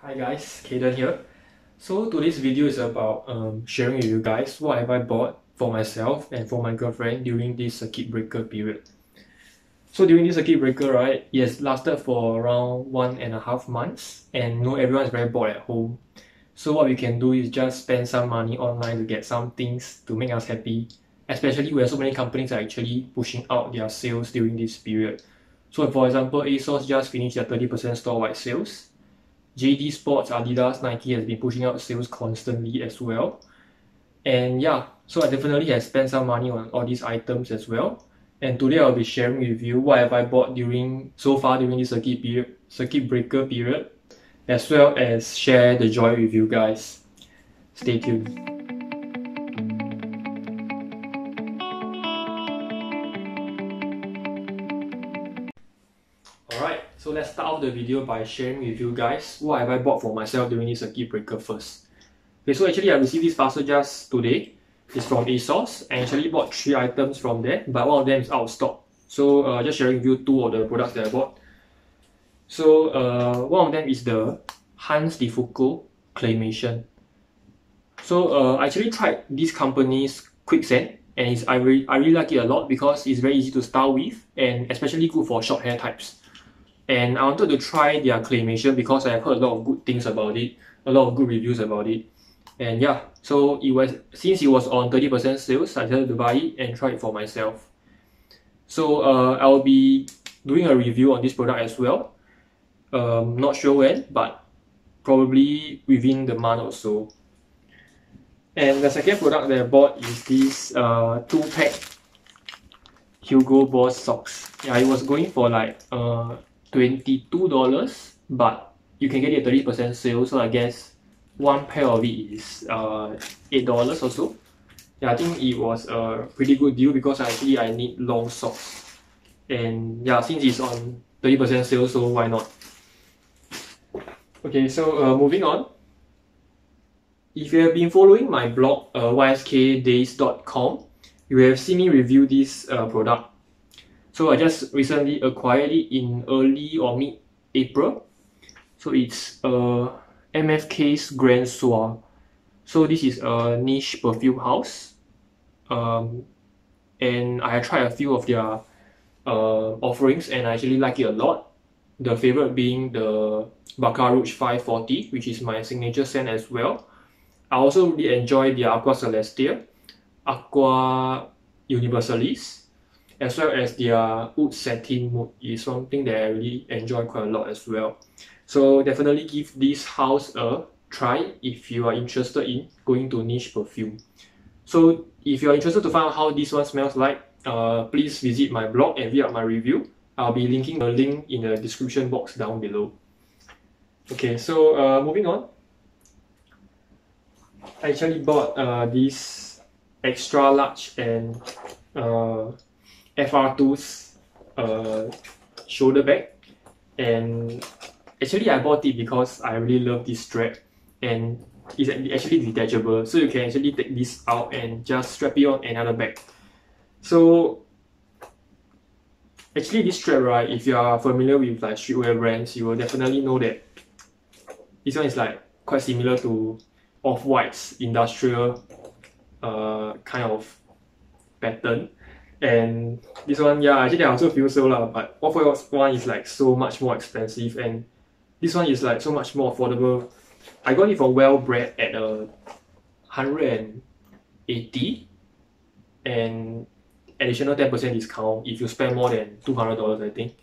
Hi guys, Kaden here. So today's video is about um, sharing with you guys what have I bought for myself and for my girlfriend during this circuit breaker period. So during this circuit breaker, right, has lasted for around one and a half months and you know everyone is very bored at home. So what we can do is just spend some money online to get some things to make us happy, especially where so many companies are actually pushing out their sales during this period. So for example, ASOS just finished their 30% store-wide sales. JD Sports, Adidas, Nike has been pushing out sales constantly as well. And yeah, so I definitely have spent some money on all these items as well. And today I'll be sharing with you what have I bought during so far during this circuit period, circuit breaker period, as well as share the joy with you guys. Stay tuned. So let's start off the video by sharing with you guys what have I bought for myself during this circuit breaker first. Okay, so actually I received this parcel just today. It's from ASOS. I actually bought three items from there, but one of them is out of stock. So uh, just sharing with you two of the products that I bought. So uh, one of them is the Hanz de Fuko Claymation. So uh, I actually tried this company's Quicksand and it's, I, really, I really like it a lot because it's very easy to style with and especially good for short hair types and I wanted to try their claymation because I have heard a lot of good things about it, a lot of good reviews about it. And yeah, so it was since it was on 30% sales, I decided to buy it and try it for myself. So uh, I'll be doing a review on this product as well. Um, not sure when, but probably within the month or so. And the second product that I bought is this uh, two pack Hugo Boss socks. Yeah, it was going for like uh, $22 but you can get it at 30% sale. So I guess one pair of it is uh, $8 or so. Yeah I think it was a pretty good deal because actually I need long socks. And yeah since it's on 30% sale so why not? Okay so uh, moving on. If you have been following my blog uh, yskdays.com you have seen me review this uh, product so I just recently acquired it in early or mid April. So it's uh, MFK's Grand Soir. So this is a niche perfume house. Um, and I tried a few of their uh, offerings and I actually like it a lot. The favorite being the Rouge 540, which is my signature scent as well. I also really enjoy the Aqua Celestia, Aqua Universalis, as well as their oud satin mood is something that I really enjoy quite a lot as well. So definitely give this house a try if you are interested in going to niche perfume. So if you are interested to find out how this one smells like, uh, please visit my blog and read out my review. I'll be linking the link in the description box down below. Okay, so uh, moving on. I actually bought uh, this extra large and uh, FR2's uh, shoulder bag and actually I bought it because I really love this strap. And it's actually detachable. So you can actually take this out and just strap it on another bag so actually this strap right if you are familiar with like streetwear brands you will definitely know that this one is like quite similar to off-white's industrial uh, kind of pattern and this one yeah actually I also feel so lah but Off White one is like so much more expensive and this one is like so much more affordable. I got it from Well Bred at a hundred and eighty and additional 10% discount if you spend more than $200 I think.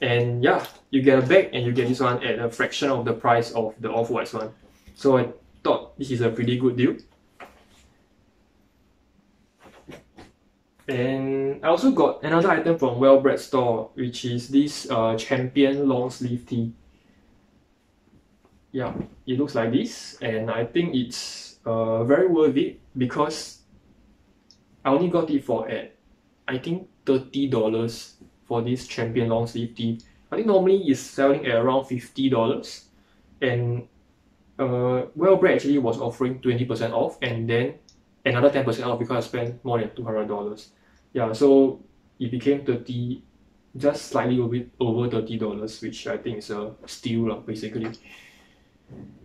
And yeah you get a bag and you get this one at a fraction of the price of the Off-White one. So I thought this is a pretty good deal And I also got another item from Well Bred store, which is this uh, Champion long sleeve tee. Yeah, it looks like this, and I think it's uh, very worth it because I only got it for at I think thirty dollars for this Champion long sleeve tee. I think normally it's selling at around fifty dollars, and uh, Well actually was offering twenty percent off, and then another ten percent off because I spent more than two hundred dollars yeah so it became 30 just slightly over, over $30 which I think is a steal lah, basically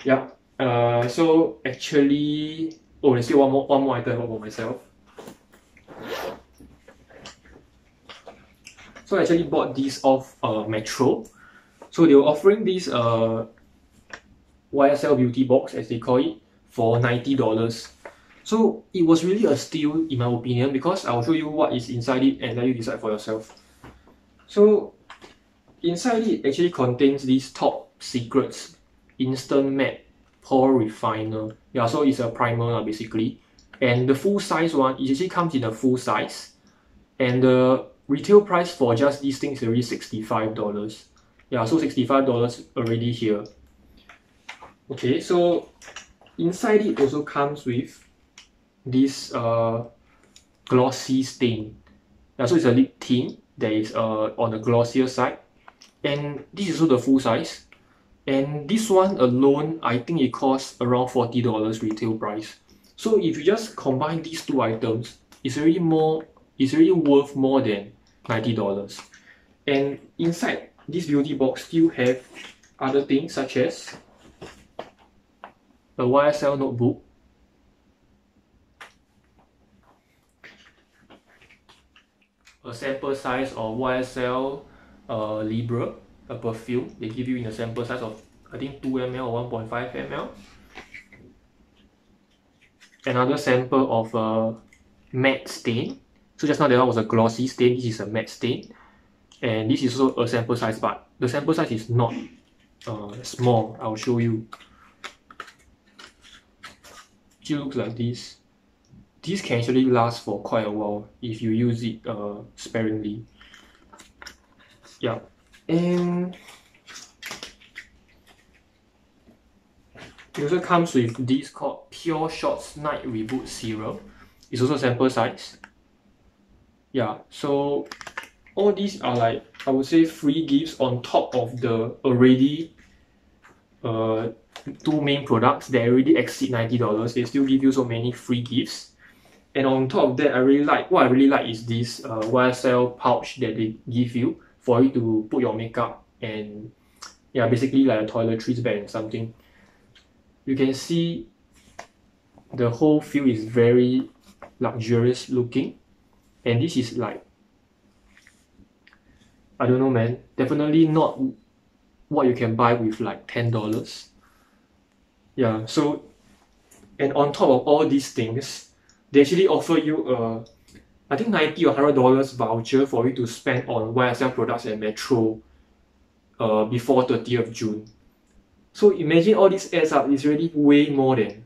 Yeah. Uh, so actually, oh, there's still one more one more item for myself. So I actually bought these off uh, Metro. So they were offering this uh, YSL beauty box as they call it for $90. So it was really a steal in my opinion because I'll show you what is inside it and let you decide for yourself. So inside it actually contains these top secrets instant matte pore refiner. Yeah, so it's a primer basically. And the full size one, it actually comes in a full size. And the retail price for just these things is already $65. Yeah, so $65 already here. Okay, so inside it also comes with this uh, glossy stain. Yeah, so it's a lip tint that is uh, on the glossier side. And this is also the full size. And this one alone, I think it costs around $40 retail price. So if you just combine these two items, it's already more it's already worth more than $90. And inside this beauty box still have other things such as a YSL notebook, a sample size of YSL uh, Libre, a perfume. They give you in a sample size of I think 2 ml or 1.5 ml. Another sample of a matte stain. So just now that one was a glossy stain, this is a matte stain. And this is also a sample size, but the sample size is not uh, small. I'll show you. It looks like this. This can actually last for quite a while if you use it uh, sparingly. Yeah, and it also comes with this called Pure Shots Night Reboot Serum. It's also sample size. Yeah, so all these are like I would say free gifts on top of the already uh, two main products that already exceed $90. They still give you so many free gifts. And on top of that, I really like, what I really like is this uh, YSL pouch that they give you for you to put your makeup and yeah, basically like a toiletries bag and something. You can see the whole feel is very luxurious looking. And this is like I don't know man, definitely not what you can buy with like $10. Yeah, so and on top of all these things, they actually offer you a I think 90 or $100 voucher for you to spend on YSL products at Metro uh, before 30th June. So imagine all this adds up, is really way more than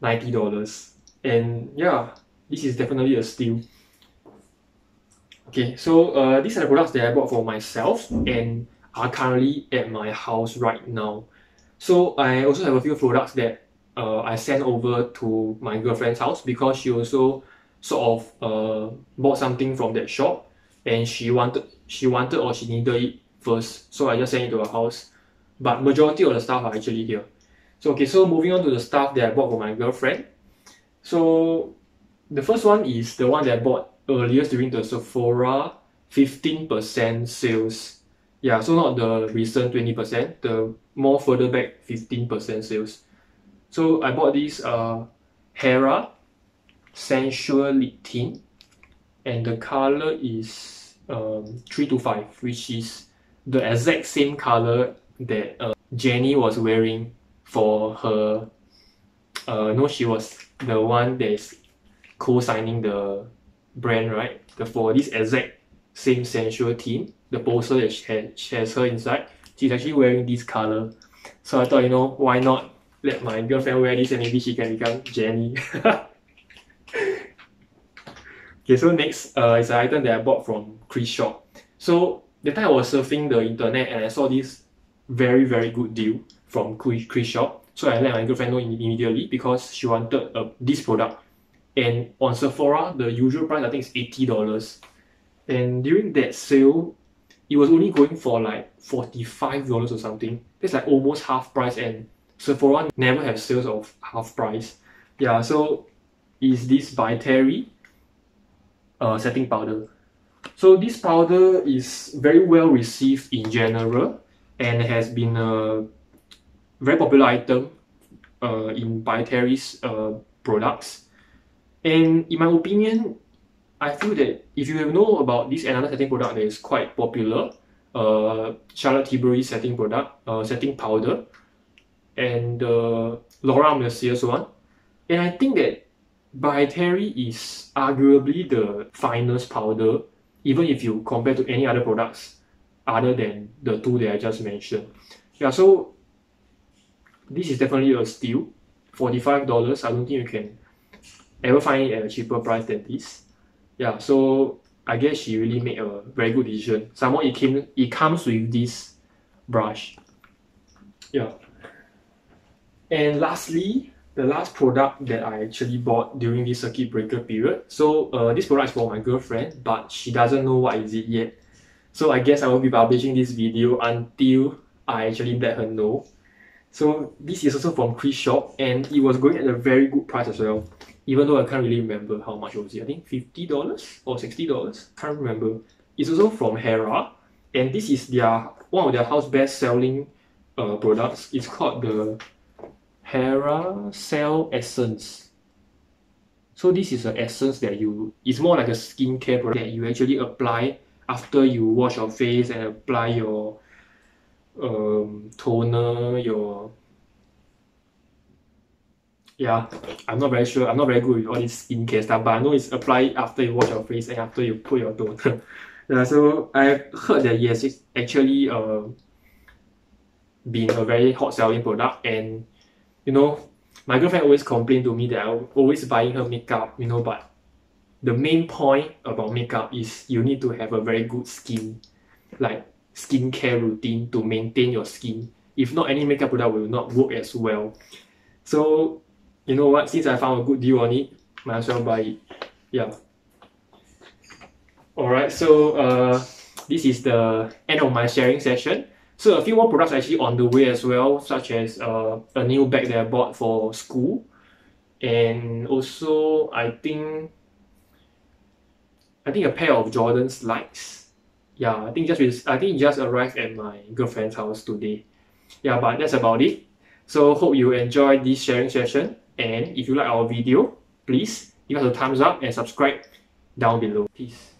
$90. And yeah, this is definitely a steal. Okay, so uh, these are the products that I bought for myself and are currently at my house right now. So I also have a few products that uh, I sent over to my girlfriend's house because she also sort of uh, bought something from that shop and she wanted she wanted or she needed it first. So I just sent it to her house. But majority of the stuff are actually here. So okay, so moving on to the stuff that I bought for my girlfriend. So the first one is the one that I bought earlier during the Sephora 15% sales. Yeah, so not the recent 20%, the more further back 15% sales. So I bought this uh, Hera Sensual Lip Tint and the color is um, 325 which is the exact same color that uh, Jennie was wearing for her uh, no she was the one that's co-signing the brand right? The for this exact same sensual theme the poster that she, has, she has her inside she's actually wearing this color. So I thought you know why not let my girlfriend wear this and maybe she can become Jennie. Okay so next uh, is an item that I bought from KrisShop so the time I was surfing the internet and I saw this very very good deal from KrisShop so I let my girlfriend know immediately because she wanted uh, this product. And on Sephora the usual price I think is eighty dollars. And during that sale it was only going for like forty five dollars or something. That's like almost half price and Sephora never have sales of half price yeah so is this by Terry uh, setting powder so this powder is very well received in general and has been a very popular item uh, in By Terry's uh, products. And in my opinion, I feel that if you know about this another setting product that is quite popular, uh, Charlotte Tilbury setting product, uh, setting powder, and the Laura Mercier's one. And I think that By Terry is arguably the finest powder, even if you compare to any other products other than the two that I just mentioned. Yeah, so this is definitely a steal. $45. I don't think you can ever find it at a cheaper price than this. Yeah, so I guess she really made a very good decision. Some more it came it comes with this brush. Yeah. And lastly, the last product that I actually bought during this circuit breaker period. So uh, this product is for my girlfriend, but she doesn't know what is it yet. So I guess I will be publishing this video until I actually let her know. So this is also from KrisShop and it was going at a very good price as well. Even though I can't really remember how much was it. I think $50 or $60. Can't remember. It's also from Hera and this is their one of their house best selling uh, products. It's called the Hera Cell Essence. So this is an essence that you, it's more like a skincare product that you actually apply after you wash your face and apply your um, toner, your yeah, I'm not very sure. I'm not very good with all this skincare stuff, but I know it's applied after you wash your face and after you put your toner. yeah, so I've heard that yes, it's actually uh, been a very hot selling product and you know, my girlfriend always complained to me that I'm always buying her makeup, you know, but the main point about makeup is you need to have a very good skin, like skincare routine to maintain your skin. If not, any makeup product will not work as well. So, you know what, since I found a good deal on it, might as well buy it. Yeah. Alright, so uh, this is the end of my sharing session. So a few more products actually on the way as well, such as uh, a new bag that I bought for school. And also, I think, I think a pair of Jordan slides. Yeah, I think just I think just arrived at my girlfriend's house today. Yeah, but that's about it. So hope you enjoyed this sharing session. And if you like our video, please give us a thumbs up and subscribe down below. Peace.